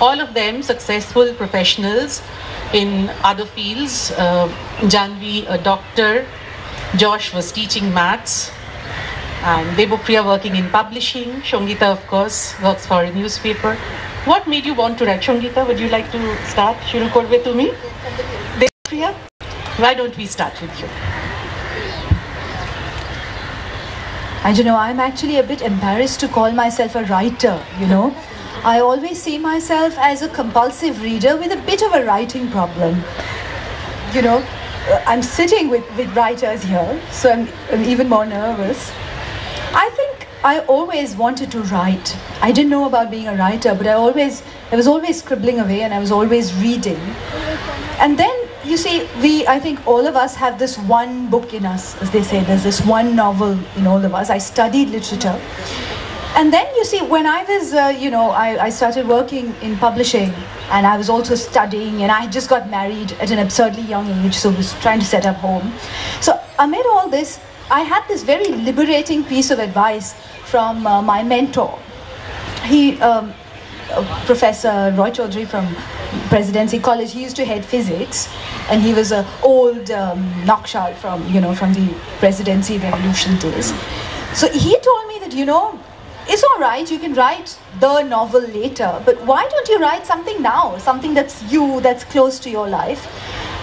all of them successful professionals in other fields. Uh, Jahnavi, a doctor, Jash was teaching maths, and Devapriya working in publishing. Sangeeta, of course, works for a newspaper. What made you want to write? Sangeeta, would you like to start? Shuru korbe to me? Devapriya? Why don't we start with you? I don't know, I'm actually a bit embarrassed to call myself a writer, you know. I always see myself as a compulsive reader with a bit of a writing problem. You know, uh, I'm sitting with, with writers here, so I'm, I'm even more nervous. I think I always wanted to write. I didn't know about being a writer, but I always, I was always scribbling away and I was always reading. And then, you see, we, I think all of us have this one book in us, as they say, there's this one novel in all of us. I studied literature. And then you see, when I was, uh, you know, I, I started working in publishing and I was also studying and I had just got married at an absurdly young age, so was trying to set up home. So amid all this, I had this very liberating piece of advice from uh, my mentor. He, um, Professor Roy Chaudhary from Presidency College, he used to head physics and he was an old um, from, you know, from the Presidency Revolution days. So he told me that, you know, it's all right, you can write the novel later, but why don't you write something now? Something that's you, that's close to your life.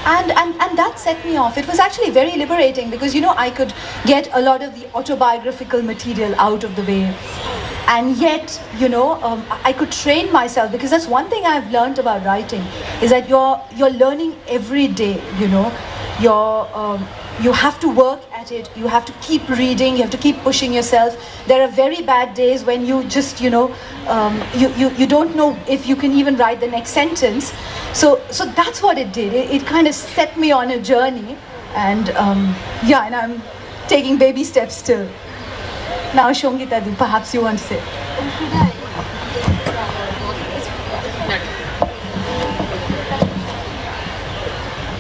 And, and, and that set me off. It was actually very liberating because, you know, I could get a lot of the autobiographical material out of the way. And yet, you know, um, I could train myself because that's one thing I've learned about writing is that you're, you're learning every day, you know. You're, um, you have to work at it. You have to keep reading. You have to keep pushing yourself. There are very bad days when you just you know um, you, you, you don't know if you can even write the next sentence. So so that's what it did. It, it kind of set me on a journey. And um, yeah and i'm taking baby steps still now Sangeeta perhaps you want to say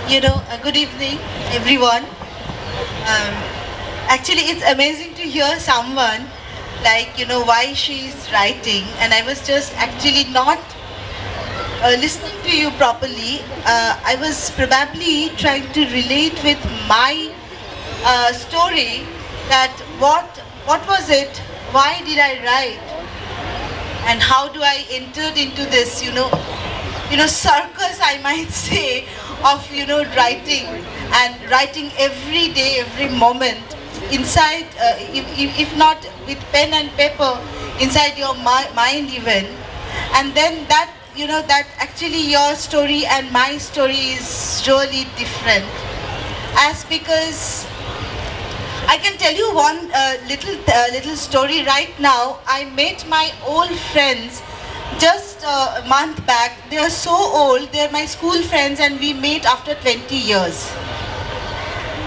you know, uh, good evening, everyone. Um, actually, it's amazing to hear someone like, you know, why she's writing, and I was just actually not uh, listening to you properly. Uh, I was probably trying to relate with my uh, story that what what was it? Why did I write? And how do I entered into this, you know, you know, circus, I might say, of you know writing and writing every day, every moment inside, uh, if, if, not with pen and paper, inside your mi- mind even, and then that you know that actually your story and my story is really different, as because. I can tell you one uh, little uh, little story right now. I met my old friends just a month back. They are so old. They're my school friends, and we met after 20 years.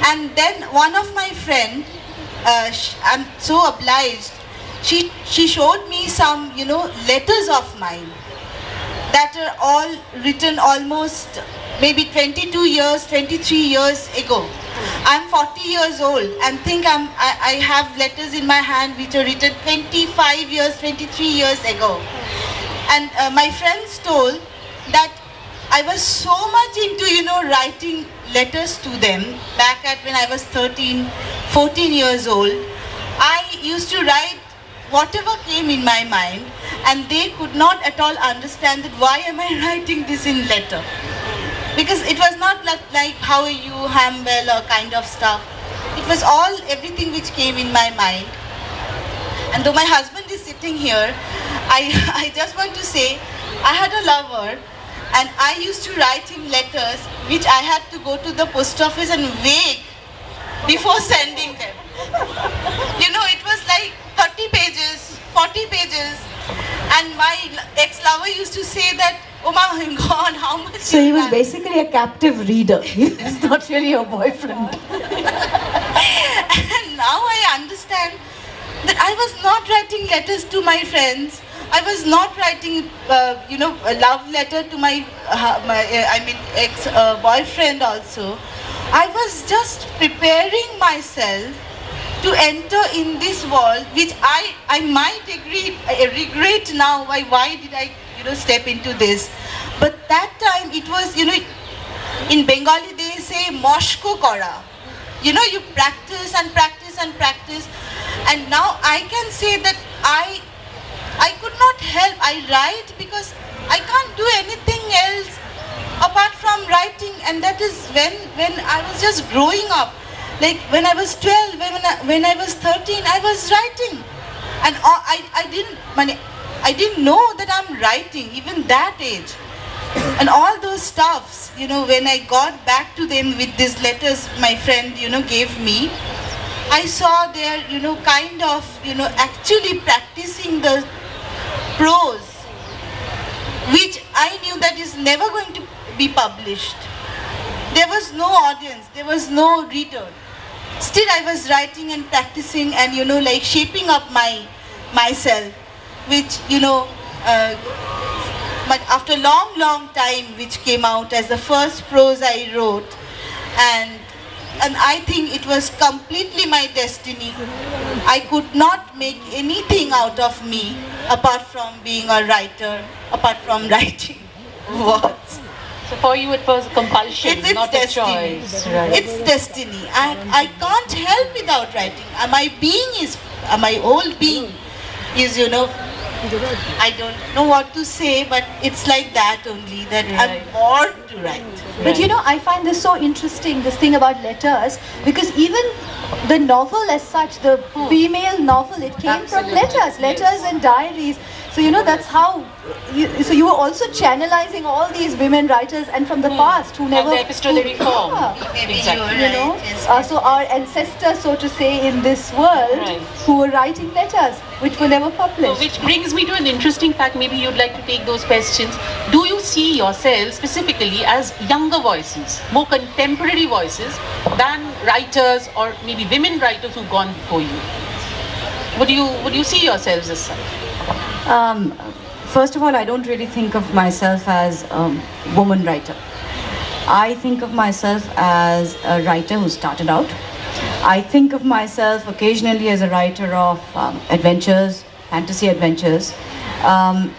And then one of my friend, uh, I'm so obliged. She she showed me some you know letters of mine that are all written almost maybe 22 years, 23 years ago. I'm 40 years old and think I'm, I, I have letters in my hand which are written 25 years, 23 years ago. And uh, my friends told that I was so much into, you know, writing letters to them back at when I was 13, 14 years old. I used to write whatever came in my mind and they could not at all understand that why am I writing this in letter? Because it was not like, like how are you Hamwell or kind of stuff. It was all everything which came in my mind. And though my husband is sitting here I, I just want to say I had a lover and I used to write him letters which I had to go to the post office and wait before sending them. You know it was like 30 pages 40 pages. And my ex-lover used to say that oh my god how much so he was write?" basically a captive reader. He's not really your boyfriend. And now I understand that I was not writing letters to my friends. I was not writing, uh, you know, a love letter to my, uh, my uh, I mean, ex-boyfriend also. I was just preparing myself to enter in this world, which I, I might agree, I regret now. Why, why did I you know, step into this. But that time it was, you know, in Bengali they say moshko kora. You know, you practice and practice and practice. And now I can say that I, I could not help. I write because I can't do anything else apart from writing. And that is when, when I was just growing up. Like when I was 12, when I, when I was 13, I was writing. And I, I didn't, I didn't know that I'm writing, even that age. And all those stuffs, you know, when I got back to them with these letters my friend, you know, gave me, I saw they're, you know, kind of, you know, actually practicing the prose, which I knew that is never going to be published. There was no audience, there was no reader. Still I was writing and practicing and, you know, like shaping up my myself, which, you know, uh, but after long, long time, which came out as the first prose I wrote, and and I think it was completely my destiny. I could not make anything out of me apart from being a writer, apart from writing words. So for you it was a compulsion, It's, it's not destiny. a choice. Right. It's destiny. I, I can't help without writing. My being is, my whole being is, you know, I don't know what to say, but it's like that only, that. I'm born to write. But you know, I find this so interesting, this thing about letters, because even the novel as such, the hmm. female novel, it came from Absolutely, letters, letters and diaries. So you know, that's how. You, so you were also channelizing all these women writers and from the past who never. the epistolary who- form. Yeah. Exactly. you know, uh, so our ancestors, so to say, in this world, Right. who were writing letters which were never So published. which brings me to an interesting fact. Maybe you'd like to take those questions. Do you see yourself specifically as younger voices, more contemporary voices than writers or maybe women writers who've gone before you? Would you would you see yourselves as such? Um, first of all, I don't really think of myself as a woman writer. I think of myself as a writer who started out. I think of myself occasionally as a writer of um, adventures, fantasy adventures. Um,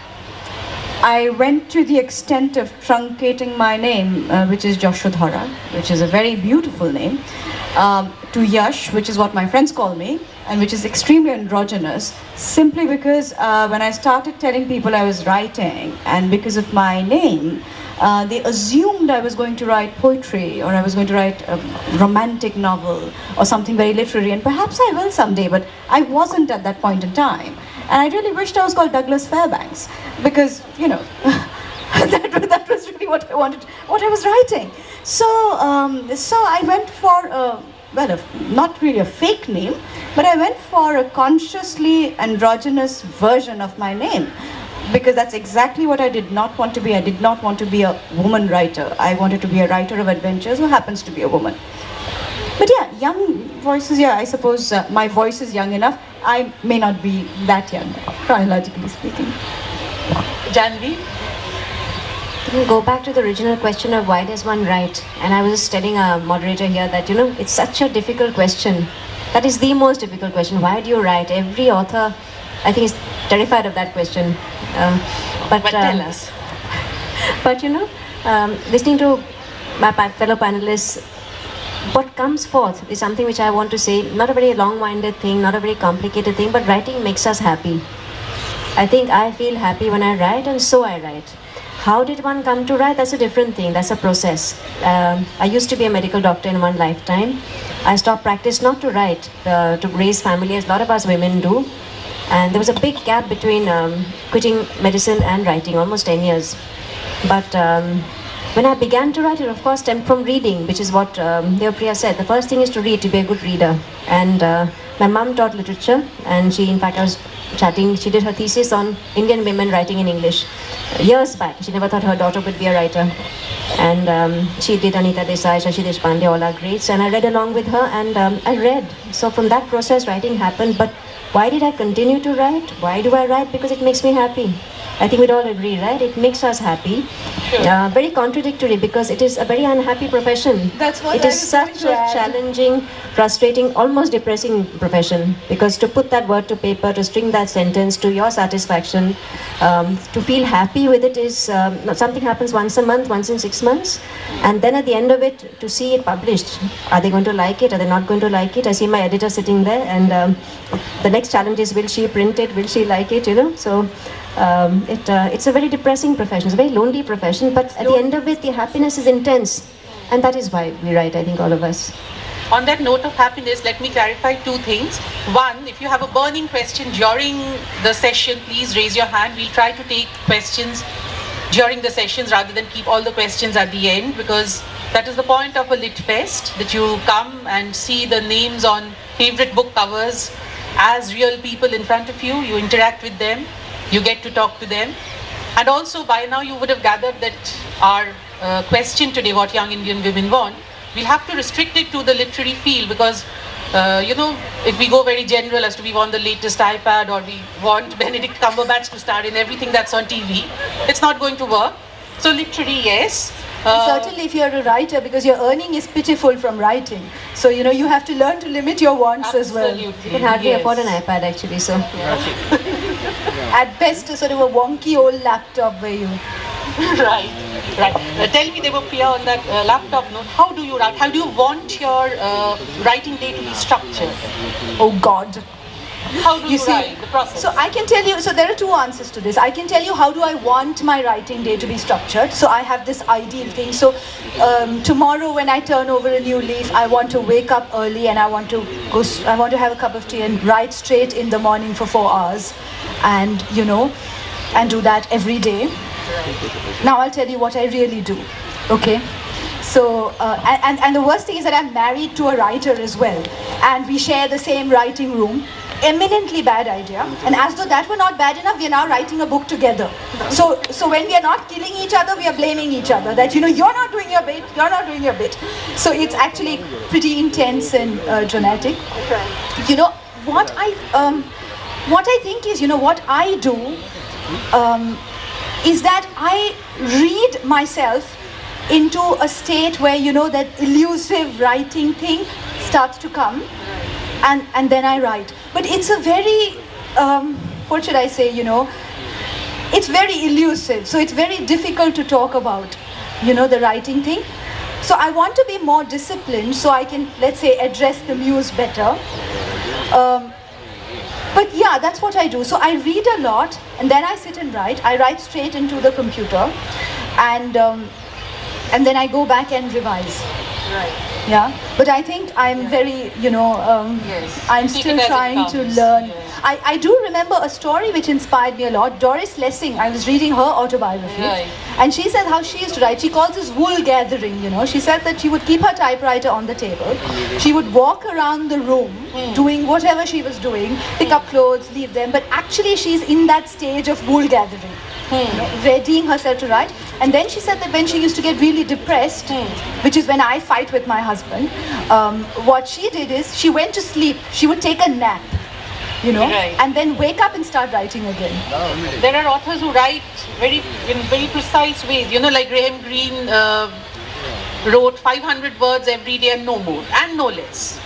I went to the extent of truncating my name, uh, which is Jashodhara, which is a very beautiful name, um, to Jash, which is what my friends call me, and which is extremely androgynous, simply because uh, when I started telling people I was writing, and because of my name, uh, they assumed I was going to write poetry or I was going to write a romantic novel or something very literary, and perhaps I will someday, but I wasn't at that point in time. And I really wished I was called Douglas Fairbanks because, you know, that, that was really what I wanted, what I was writing. So, um, so I went for a, well, a, not really a fake name, but I went for a consciously androgynous version of my name because that's exactly what I did not want to be. I did not want to be a woman writer. I wanted to be a writer of adventures who happens to be a woman. But yeah, young voices, yeah, I suppose uh, my voice is young enough. I may not be that young, chronologically speaking. Jahnavi? Can go back to the original question of why does one write? And I was just telling a moderator here that, you know, it's such a difficult question. That is the most difficult question. Why do you write? Every author, I think, is terrified of that question. Um, but But tell um, us. but you know, um, listening to my fellow panelists, what comes forth is something which I want to say, not a very long-winded thing, not a very complicated thing, but writing makes us happy. I think I feel happy when I write, and so I write. How did one come to write? That's a different thing. That's a process. Um, I used to be a medical doctor in one lifetime. I stopped practice not to write, uh, to raise family, as a lot of us women do. And there was a big gap between um, quitting medicine and writing, almost 10 years. But um, when I began to write, it of course stemmed from reading, which is what um, Devapriya said. The first thing is to read, to be a good reader. And uh, my mum taught literature, and she, in fact, I was chatting, she did her thesis on Indian women writing in English years back. She never thought her daughter would be a writer. And um, she did Anita Desai, Shashi Deshpande, all our greats. And I read along with her, and um, I read. So from that process, writing happened. But why did I continue to write? Why do I write? Because it makes me happy. I think we'd all agree, right? It makes us happy. Sure. Uh, very contradictory because it is a very unhappy profession. That's what It is such a add. challenging, frustrating, almost depressing profession because to put that word to paper, to string that sentence to your satisfaction, um, to feel happy with it is um, something happens once a month, once in six months, and then at the end of it, to see it published. Are they going to like it? Are they not going to like it? I see my editor sitting there, and um, the next challenge is will she print it? Will she like it? You know, so. Um, it, uh, it's a very depressing profession. It's a very lonely profession, but at the end of it, the happiness is intense, and that is why we write. I think all of us. On that note of happiness, let me clarify two things. One, if you have a burning question during the session, please raise your hand. We'll try to take questions during the sessions rather than keep all the questions at the end because that is the point of a lit fest that you come and see the names on favorite book covers as real people in front of you you interact with them you get to talk to them and also by now you would have gathered that our uh, question today what young indian women want we'll have to restrict it to the literary field because uh, you know, if we go very general as to we want the latest iPad or we want Benedict Cumberbatch to star in everything that's on TV, it's not going to work. So literary, yes. Uh, Certainly, if you're a writer, because your earning is pitiful from writing, so you know you have to learn to limit your wants as well. absolutely. You can hardly yes. afford an iPad actually, so. At best, a sort of a wonky old laptop where you. right, right. Uh, tell me, Devapriya, on that uh, laptop note, how do you write? How do you want your uh, writing day to be structured? Oh God. How do you, You see, write? The process. So I can tell you, so there are two answers to this. I can tell you how do I want my writing day to be structured. So I have this ideal thing. So um, tomorrow when I turn over a new leaf, I want to wake up early and I want to go, I want to have a cup of tea and write straight in the morning for four hours. And, you know, and do that every day. Now I'll tell you what I really do. Okay? So, uh, and, and the worst thing is that I'm married to a writer as well. And we share the same writing room. Eminently bad idea. And as though that were not bad enough, we are now writing a book together. So, so when we are not killing each other, we are blaming each other. That, you know, you're not doing your bit, you're not doing your bit. So it's actually pretty intense and uh, dramatic. You know, what I, um, what I think is, you know, what I do um, is that I read myself into a state where you know that elusive writing thing starts to come and and then I write but it's a very um, what should I say you know it's very elusive so it's very difficult to talk about you know the writing thing so I want to be more disciplined so I can let's say address the muse better um, but yeah, that's what I do. So I read a lot and then I sit and write. I write straight into the computer and um, and then I go back and revise. right. Yeah, but I think I'm very, you know, um, Yes. I'm still it as it trying to learn. Yes. I, I do remember a story which inspired me a lot. Doris Lessing, I was reading her autobiography, Right. and she said how she used to write. She calls this wool gathering, you know. She said that she would keep her typewriter on the table. She would walk around the room Hmm. doing whatever she was doing, pick up clothes, leave them, but actually she's in that stage of wool gathering you know, readying herself to write. And then she said that when she used to get really depressed, Hmm. which is when I fight with my husband, um, what she did is she went to sleep. She would take a nap, you know, Right. and then wake up and start writing again. There are authors who write very in very precise ways. You know, like Graham Greene uh, wrote 500 words every day and no more, and no less.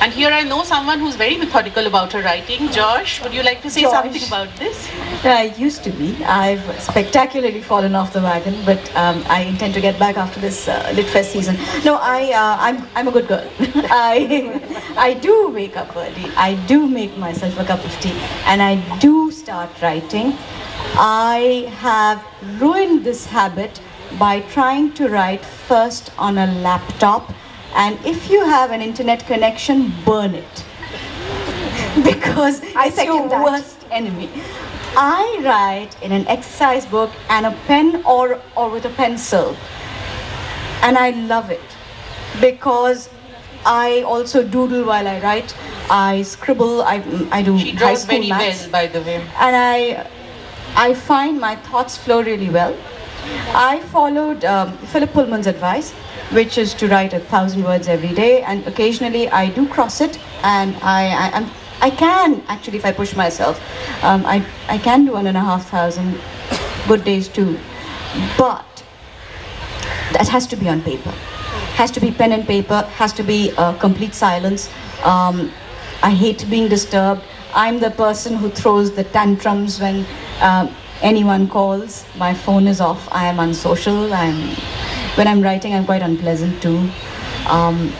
And here I know someone who's very methodical about her writing. Jash, would you like to say Jash. something about this? I used to be. I've spectacularly fallen off the wagon, but um, I intend to get back after this uh, Litfest season. No, I, uh, I'm, I'm a good girl. I, I do wake up early. I do make myself a cup of tea, and I do start writing. I have ruined this habit by trying to write first on a laptop, and if you have an internet connection, burn it because I it's your that. worst enemy. I write in an exercise book and a pen or, or with a pencil. And I love it because I also doodle while I write. I scribble, I, I do She high draws school very maths. well, by the way. And I, I find my thoughts flow really well. I followed um, Philip Pullman's advice, which is to write a thousand words every day, and occasionally I do cross it, and I, I, I can actually, if I push myself, um, I, I can do one and a half thousand good days too. But that has to be on paper. Has to be pen and paper, has to be uh, complete silence. Um, I hate being disturbed. I'm the person who throws the tantrums when um, anyone calls. My phone is off. I am unsocial. I'm, when I'm writing, I'm quite unpleasant too. Um,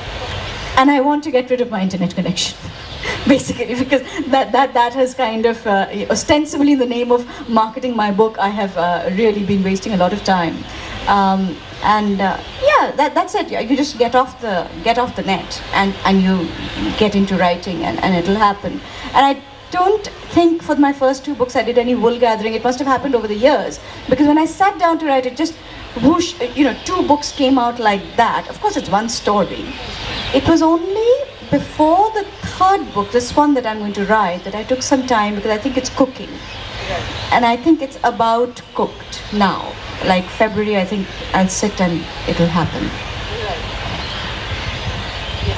and I want to get rid of my internet connection. Basically, because that, that, that has kind of, uh, ostensibly in the name of marketing my book, I have uh, really been wasting a lot of time. Um, and uh, yeah, that, that's it. You just get off the get off the net and, and you get into writing and, and it'll happen. And I don't think for my first two books I did any wool gathering. It must have happened over the years because when I sat down to write it, just whoosh, uh, you know, two books came out like that. Of course, it's one story. It was only before the third book, this one that I'm going to write, that I took some time because I think it's cooking. And I think it's about cooked now. Like February, I think I'll sit and it'll happen.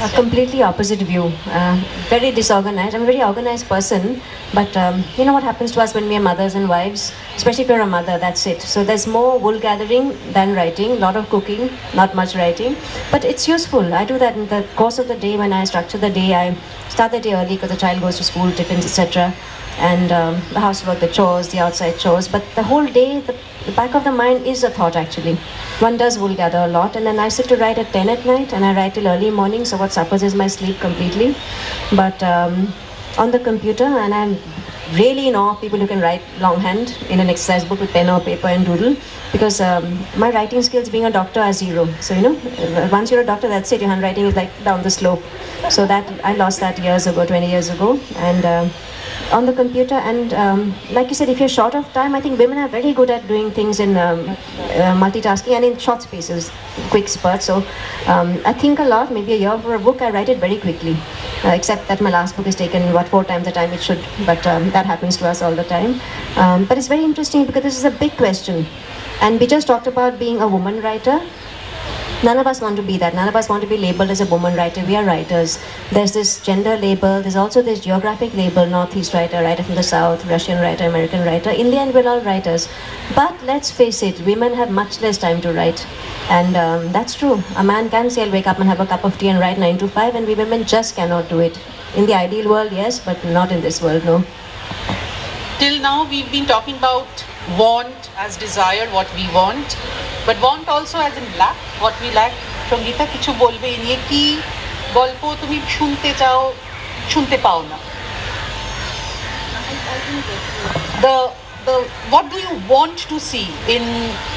A completely opposite view. Uh, very disorganized. I'm a very organized person, but um, you know what happens to us when we are mothers and wives? Especially if you're a mother, that's it. So there's more wool gathering than writing, a lot of cooking, not much writing. But it's useful. I do that in the course of the day when I structure the day. I start the day early because the child goes to school, tiffins, etc. And um, the housework, the chores, the outside chores. But the whole day, the, the back of the mind is a thought actually. One does wool gather a lot, and then I sit to write at 10 at night, and I write till early morning. So what suffers is my sleep completely. But um, on the computer, and I'm really in awe of people who can write longhand in an exercise book with pen or paper and doodle because um, my writing skills being a doctor are zero so you know once you're a doctor that's it your handwriting is like down the slope so that i lost that years ago 20 years ago and uh, on the computer and um, like you said if you're short of time i think women are very good at doing things in um, uh, multitasking and in short spaces quick spurts. So um, i think a lot maybe a year for a book i write it very quickly uh, except that my last book is taken what four times the time it should but um, that happens to us all the time. Um, but it's very interesting because this is a big question. And we just talked about being a woman writer None of us want to be that. None of us want to be labeled as a woman writer. We are writers. There's this gender label. There's also this geographic label, Northeast writer, writer from the South, Russian writer, American writer. In the end, we're all writers. But let's face it, women have much less time to write. And um, that's true. A man can say, I'll wake up and have a cup of tea and write 9 to 5, and we women just cannot do it. In the ideal world, yes, but not in this world, no. Till now, we've been talking about want as desire, what we want, but want also as in lack, what we lack. Sangeeta কিছু বলবে এ নিয়ে কি গল্প তুমি শুনতে চাও শুনতে পাও না the the what do you want to see in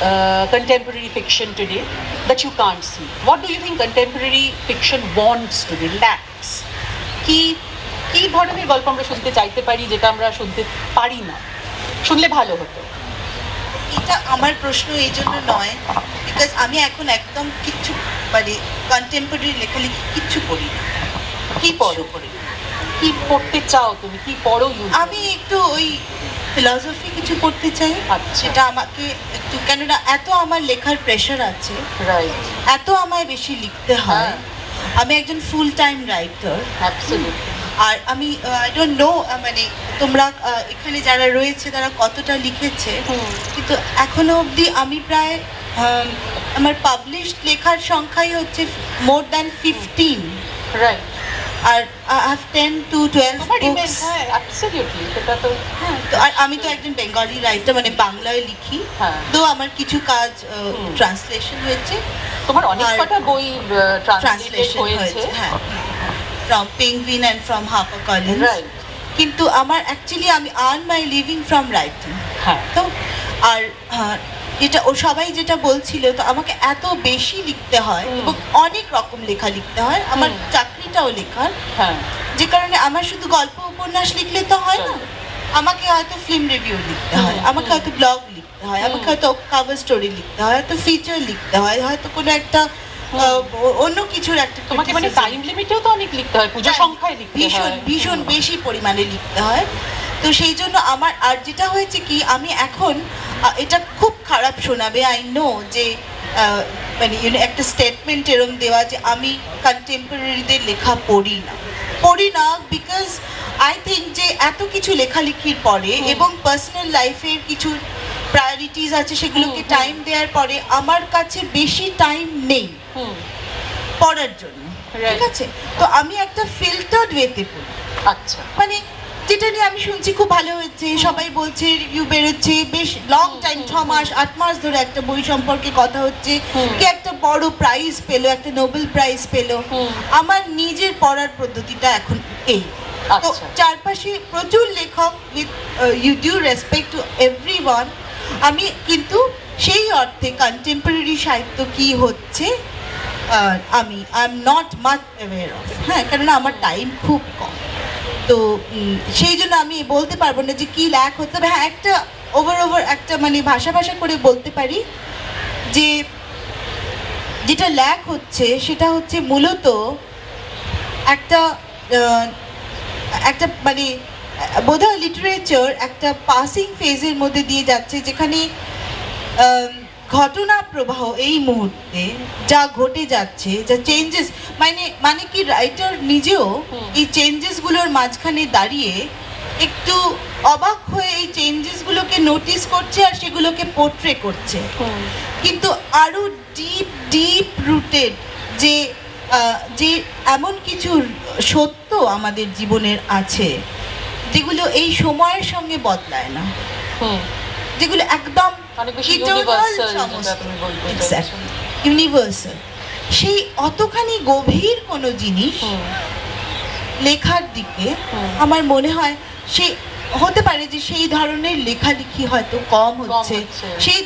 uh, contemporary fiction today that you can't see what do you think contemporary fiction wants to be lacks কি কি ধরনের গল্প আমরা শুনতে চাইতে পারি যেটা আমরা শুনতে পারি না। শুনলে ভালো হতো। এটা আমার প্রশ্ন এই জন্য নয় বিকজ আমি এখন একদম কিচ্ছু মানে কন্টেম্পোরারি লেখালেখি কিচ্ছু পড়ি না। কি পড়ো? পড়ি। কি পড়তে চাও তুমি? কি পড়ো? আমি একটু ওই ফিলসফি কিছু পড়তে চাই আচ্ছা। সেটা আমাকে একটু কেননা এত আমার লেখার প্রেশার আছে রাইট এত আমায় বেশি লিখতে হয়। হ্যাঁ। আমি একজন ফুল টাইম রাইটার আর আমি আই ডোন্ট নো মানে তোমরা এখানে যারা রয়েছে তারা কতটা লিখেছে। কিন্তু এখনও অবধি আমি প্রায় আমার পাবলিশড লেখার সংখ্যাই হচ্ছে more than fifteen right R have ten to twelve books হ্যাঁ তো আর আমি তো একজন বেঙ্গলি রাইটার মানে বাংলায় লিখি। হ্যাঁ। তো আমার কিছু কাজ ট্রান্সলেশন হয়েছে। তোমার অনেক কটা বই ট্রান্সলেশন হয়েছে হ্যাঁ। Penguin and from Harper Collins Right. কিন্তু আমার অ্যাকচুয়ালি আমি earn my living from writing হ্যাঁ। তো আর যেটা ও সবাই যেটা বলছিল তো আমাকে এত বেশি লিখতে হয় এবং অনেক রকম লেখা লিখতে হয় আমার চাকরিটাও লেখার। হ্যাঁ। যে কারণে আমার শুধু গল্প উপন্যাস লিখলে তো হয় না আমাকে হয়তো ফিল্ম রিভিউ লিখতে হয় আমাকে হয়তো ব্লগ লিখতে হয় আমাকে হয়তো কভার স্টোরি লিখতে হয় হয়তো ফিচার লিখতে হয় হয়তো কোনো একটা অন্য কিছুর একটা তোমাকে মানে। টাইম লিমিটেও তো অনেক লিখতে হয় পুজো সংখ্যায় লিখতে ভীষণ হয়। ভীষণ বেশি পরিমাণে লিখতে হয়। তো সেই জন্য আমার আর যেটা হয়েছে কি আমি এখন এটা খুব খারাপ শোনাবে আই নো যে মানে know, একটা স্টেটমেন্ট এরম দেওয়া যে আমি কন্টেম্পোরারিদের লেখা পড়ি না। পড়ি না বিকজ আই থিঙ্ক যে এত কিছু লেখালেখির পরে এবং পার্সোনাল লাইফের কিছু প্রায়োরিটিস আছে সেগুলোকে। টাইম দেওয়ার পরে আমার কাছে বেশি টাইম নেই। পড়ার জন্য। ঠিক আছে? তো আমি একটা ফিল্টার্ড ওয়েতে পড়ি। আচ্ছা। মানে যেটা নিয়ে আমি শুনছি খুব ভালো হচ্ছে সবাই বলছে রিভিউ বেরোচ্ছে বেশ লং টাইম ছ মাস আট মাস ধরে একটা বই সম্পর্কে কথা হচ্ছে কে একটা বড় প্রাইজ পেল একটা নোবেল প্রাইজ পেল। আমার নিজের পড়ার পদ্ধতিটা এখন এই। তো আচ্ছা। চারপাশে প্রচুর লেখক with you due respect to every আমি কিন্তু সেই অর্থে কন্টেম্পোরারি সাহিত্য কি হচ্ছে আমি I am not much aware of হ্যাঁ কেননা আমার টাইম খুব কম। তো সেই জন্য আমি বলতে পারব না যে কী ল্যাক হতে হবে হ্যাঁ একটা ওভার ওভার একটা মানে ভাষা ভাষা করে বলতে পারি যে যেটা ল্যাক হচ্ছে, সেটা হচ্ছে মূলত একটা একটা মানে বোধহয় লিটারেচার একটা পাসিং ফেজের মধ্যে দিয়ে যাচ্ছে, যেখানে ঘটনা প্রবাহ এই মুহূর্তে যা ঘটে যাচ্ছে যা চেঞ্জেস মানে মানে কি রাইটার নিজেও। এই চেঞ্জেসগুলোর মাঝখানে দাঁড়িয়ে একটু অবাক হয়ে এই চেঞ্জেসগুলোকে নোটিস করছে আর সেগুলোকে পোর্ট্রে করছে। কিন্তু আরও ডিপ ডিপ রুটেড যে যে এমন কিছু সত্য আমাদের জীবনের আছে যেগুলো এই সময়ের সঙ্গে বদলায় না। যেগুলো একদম অনেক বেশি। Universal. সেই অতখানি গভীর কোনো জিনিস লেখার দিকে আমার মনে হয় সেই হতে পারে যে সেই ধরনের লেখালেখি হয়তো কম হচ্ছে। সেই